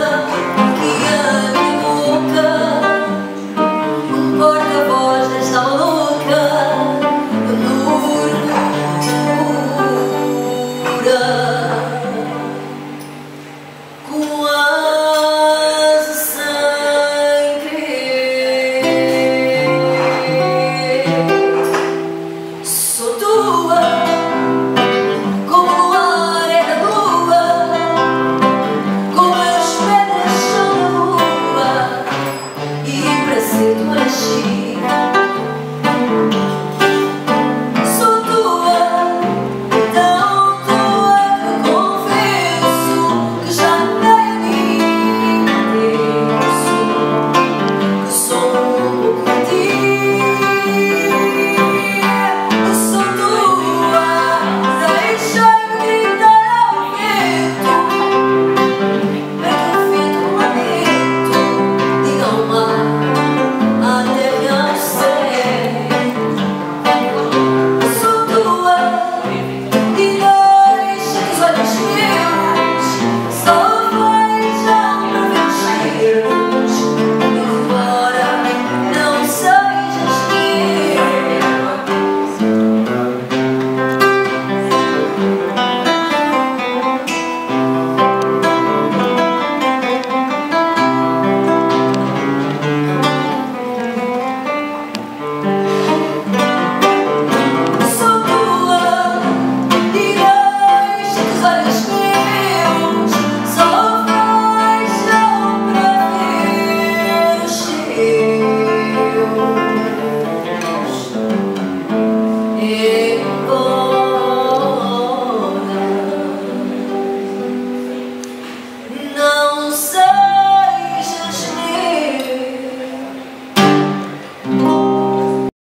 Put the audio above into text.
감사합니다.